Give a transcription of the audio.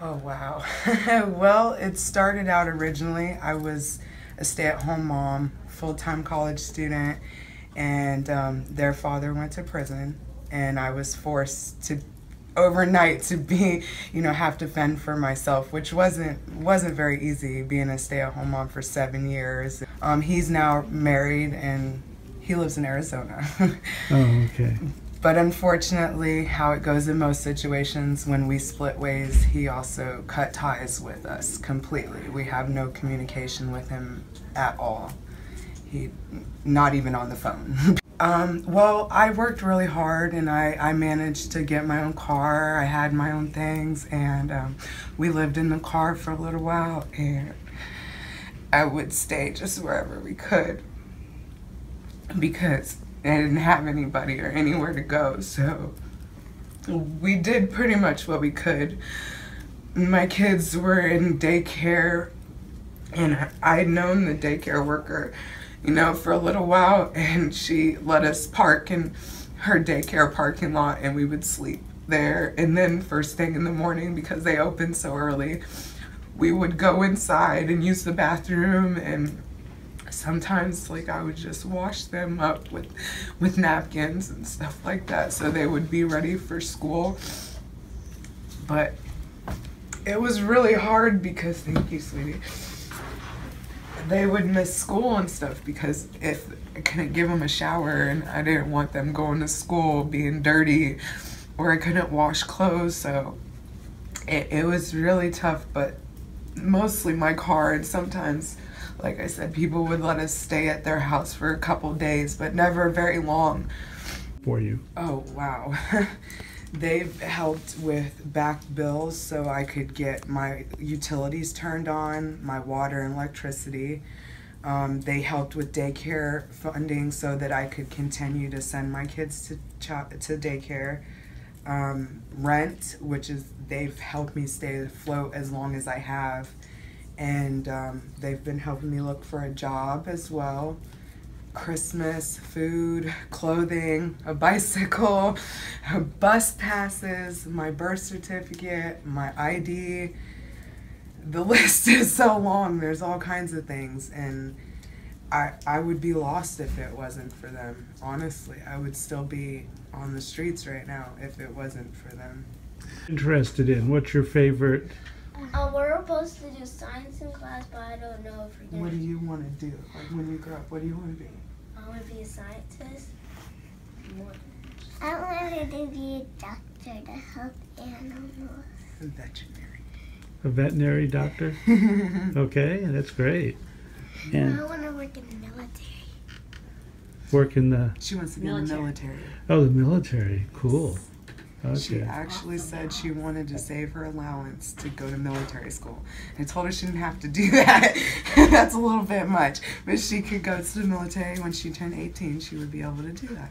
Oh, wow. well, it started out originally, I was a stay at home mom, full time college student, and um, their father went to prison, and I was forced to overnight to be you know have to fend for myself which wasn't wasn't very easy being a stay-at-home mom for seven years. Um, he's now married and he lives in arizona. Oh okay but unfortunately how it goes in most situations when we split ways he also cut ties with us completely. We have no communication with him at all. He not even on the phone. Um, well, I worked really hard and I, I managed to get my own car. I had my own things and um, we lived in the car for a little while and I would stay just wherever we could. Because I didn't have anybody or anywhere to go. So we did pretty much what we could. My kids were in daycare and I'd known the daycare worker you know, for a little while, and she let us park in her daycare parking lot, and we would sleep there. And then first thing in the morning, because they opened so early, we would go inside and use the bathroom and sometimes like I would just wash them up with with napkins and stuff like that so they would be ready for school. But it was really hard because thank you, sweetie they would miss school and stuff because if I couldn't give them a shower and I didn't want them going to school being dirty or I couldn't wash clothes. So it, it was really tough, but mostly my car and sometimes like I said, people would let us stay at their house for a couple days, but never very long. For you. Oh, wow. They've helped with back bills so I could get my utilities turned on, my water and electricity. Um, they helped with daycare funding so that I could continue to send my kids to to daycare. Um, rent, which is they've helped me stay afloat as long as I have, and um, they've been helping me look for a job as well. Christmas, food, clothing, a bicycle, bus passes, my birth certificate, my ID. The list is so long. There's all kinds of things and I I would be lost if it wasn't for them. Honestly, I would still be on the streets right now if it wasn't for them. Interested in what's your favorite uh, we're supposed to do science in class, but I don't know if we're gonna. What do you want to do? Like when you grow up, what do you want to be? I want to be a scientist. I want to be a doctor to help animals. A veterinary. A veterinary doctor? okay, that's great. And I want to work in the military. Work in the. She wants to be military. in the military. Oh, the military. Cool. Okay. She actually said she wanted to save her allowance to go to military school. I told her she didn't have to do that. That's a little bit much. But she could go to the military when she turned 18. She would be able to do that.